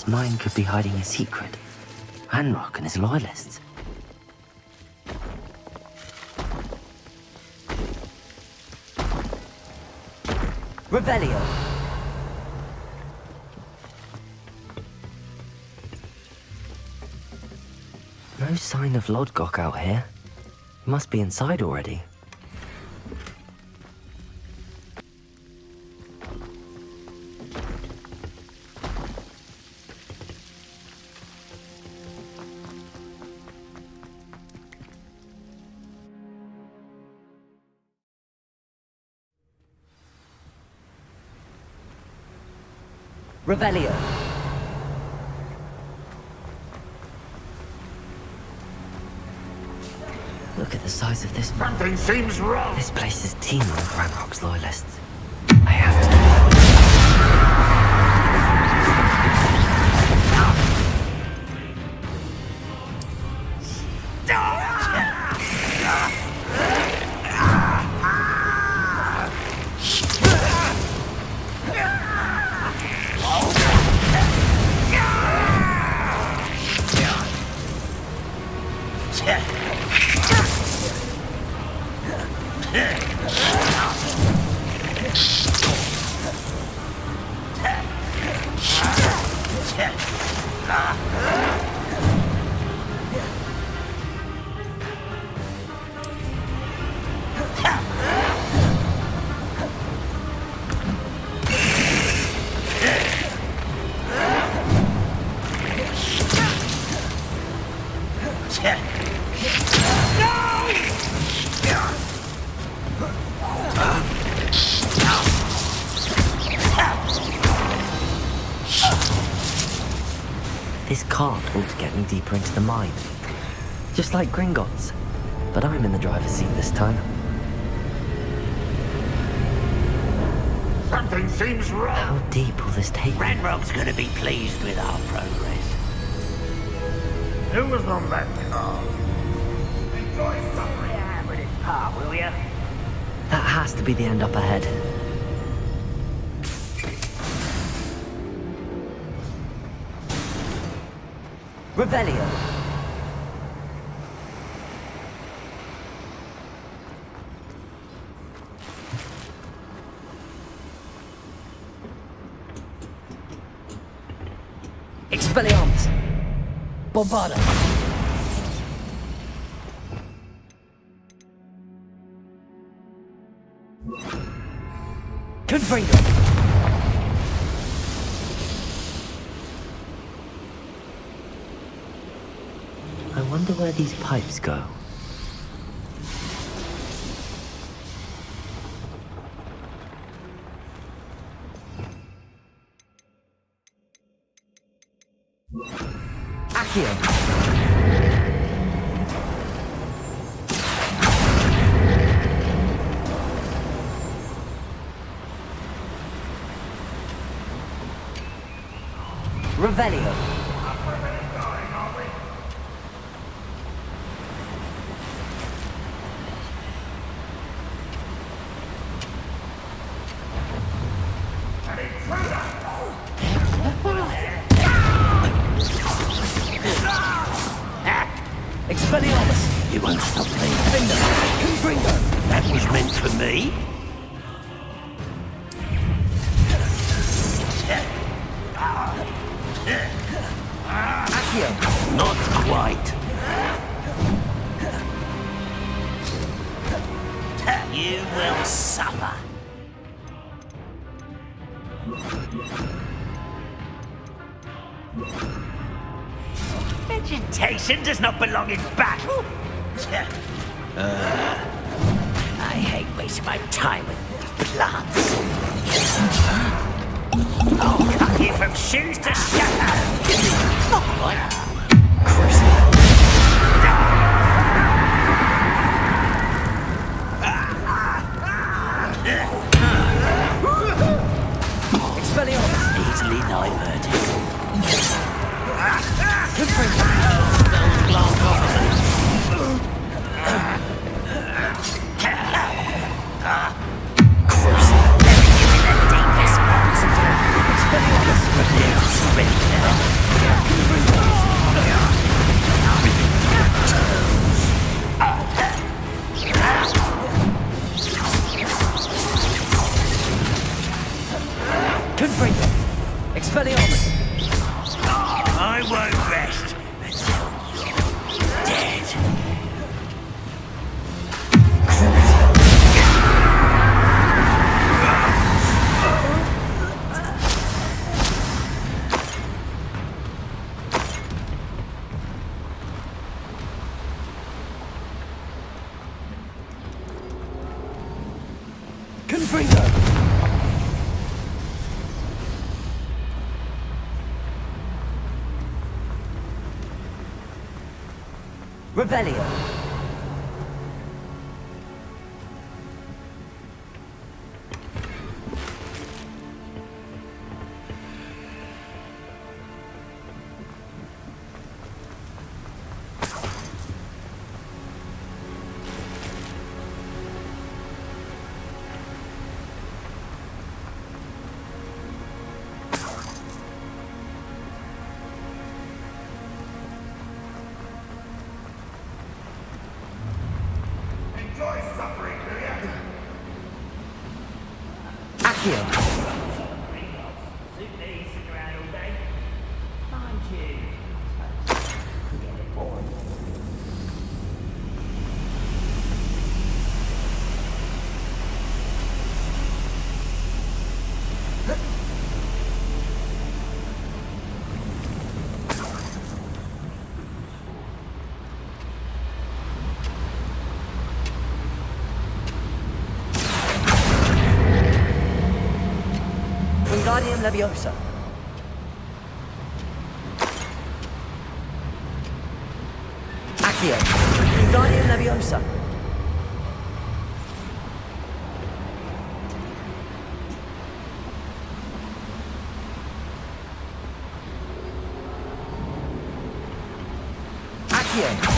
This mine could be hiding a secret. Ranrock and his loyalists. Revelio. No sign of Lodgok out here. He must be inside already. Revelio. Look at the size of this. Something seems wrong. This place is teeming with Ranrock's loyalists. This cart ought to get me deeper into the mine. Just like Gringotts. But I'm in the driver's seat this time. Something seems wrong. How deep will this take me? Ranrock's gonna be pleased with our progress. Who was on that car? Enjoy suffering. Yeah, with his part, will ya? That has to be the end up ahead. Revelio. Expelliarmus. Bombarda. Confringo. I wonder where these pipes go. Revelio. you will suffer. Vegetation does not belong in battle. Uh, I hate wasting my time with plants. I'll cut you from shoes to shadow. This thing. rebellion. kill. Wingardium Leviosa. Acción. Wingardium Leviosa. Acción.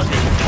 todos ellos.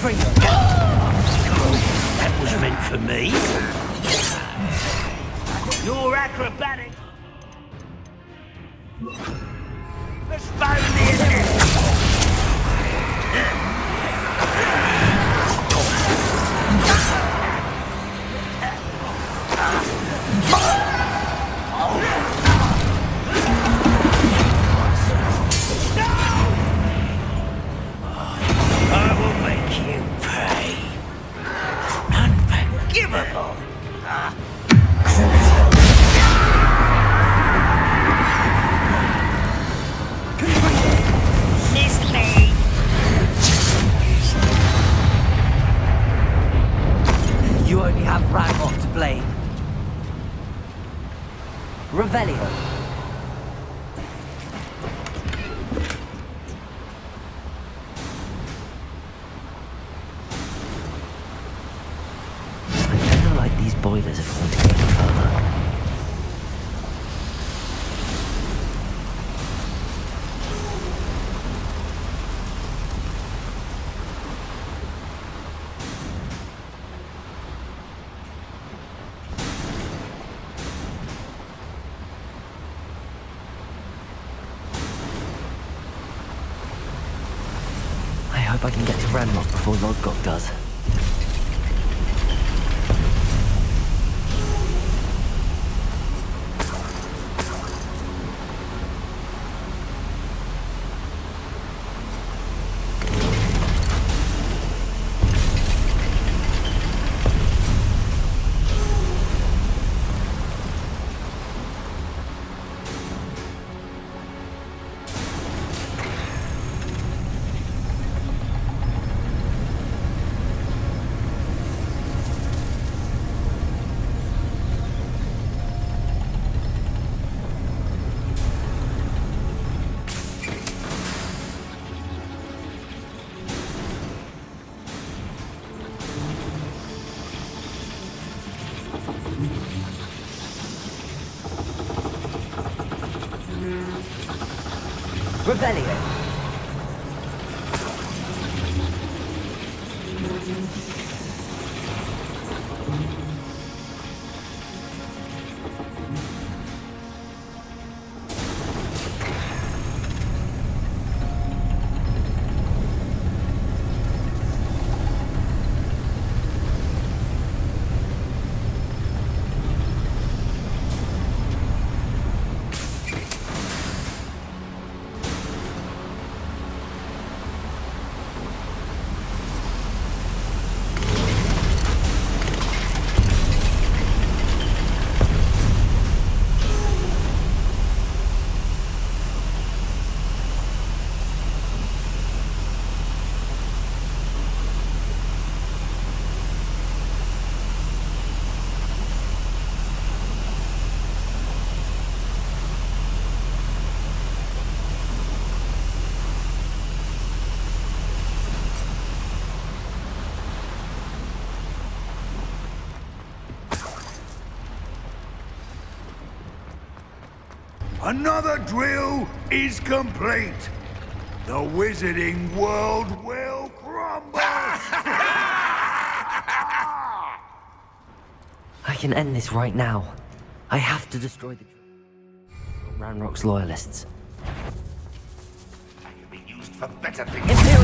Freedom. That was meant for me. Your acrobatic. Postpone the attack. Hope I can get to Ranrock before Lodgok does. Revelio. Another drill is complete. The wizarding world will crumble. I can end this right now. I have to destroy the Ranrock's loyalists. I can be used for better things. I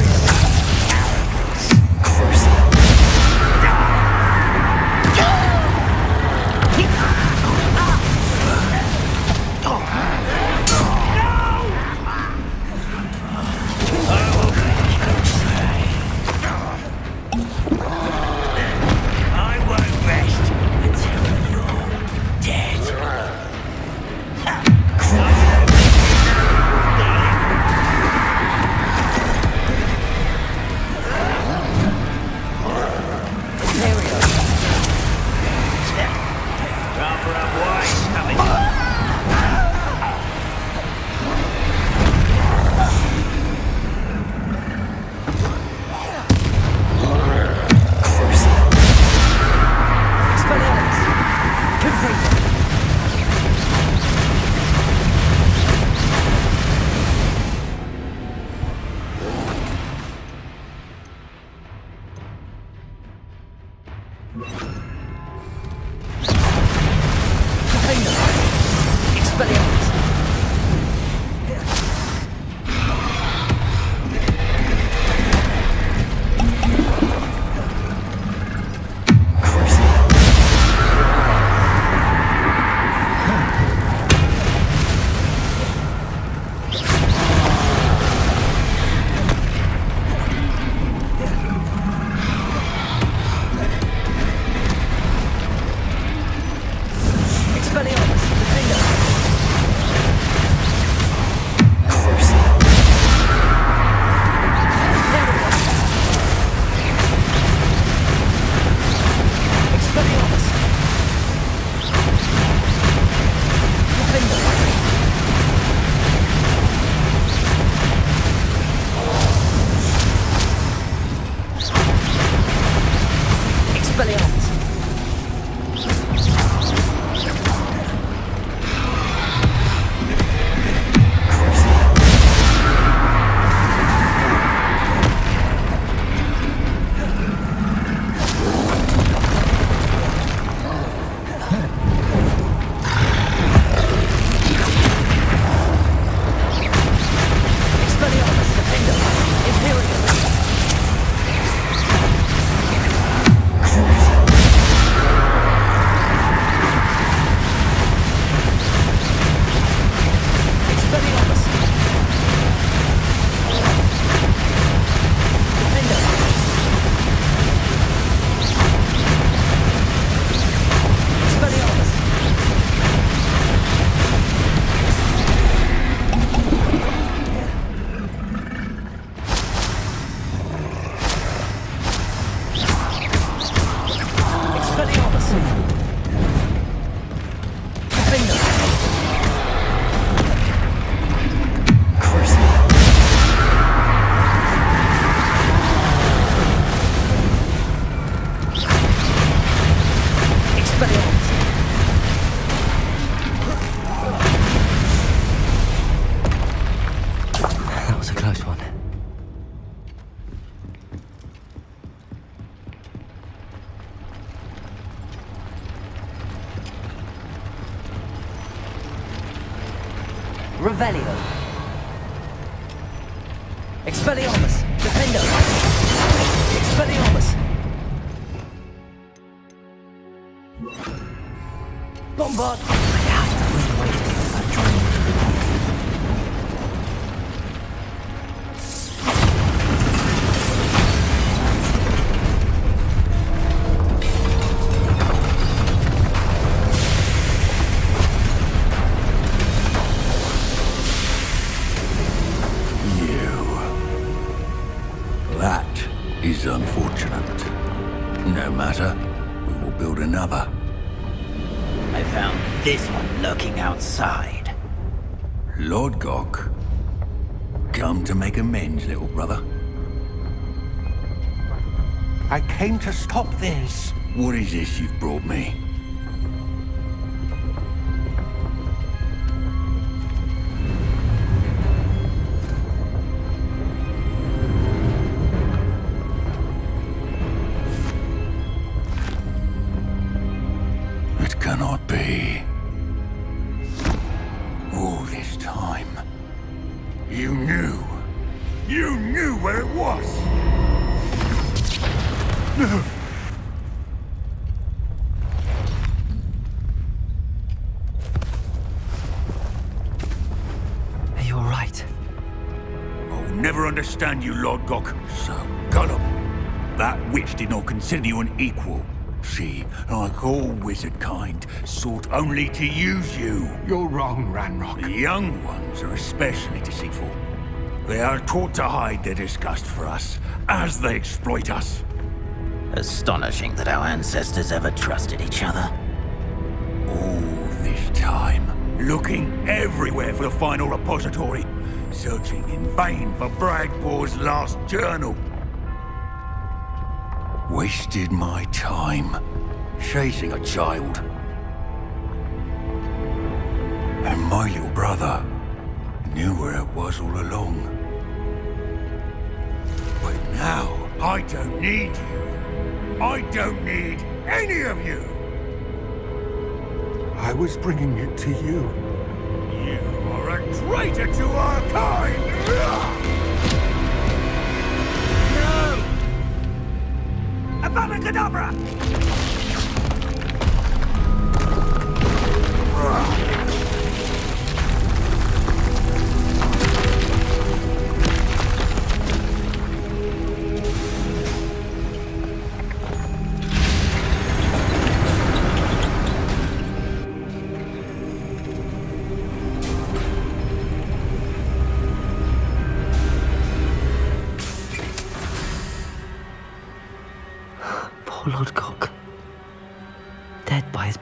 Bord. Little brother. I came to stop this. What is this you've brought me? Right. I'll oh, never understand you, Lodgok. So gullible. That witch did not consider you an equal. She, like all wizard kind, sought only to use you. You're wrong, Ranrock. The young ones are especially deceitful. They are taught to hide their disgust for us as they exploit us. Astonishing that our ancestors ever trusted each other. All this time, looking everywhere for the final repository, searching in vain for Bragbor's last journal. Wasted my time chasing a child. And my little brother knew where it was all along. But now, I don't need you. I don't need any of you. I was bringing it to you. You are a traitor to our kind! No! Avada!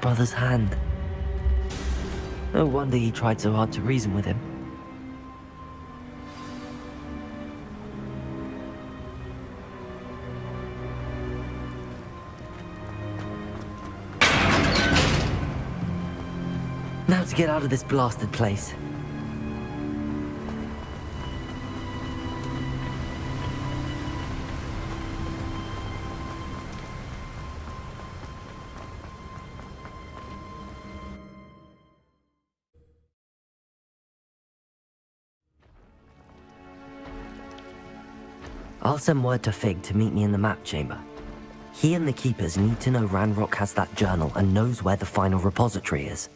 Brother's hand. No wonder he tried so hard to reason with him. Now to get out of this blasted place. I'll send word to Fig to meet me in the map chamber. He and the Keepers need to know Ranrock has that journal and knows where the final repository is.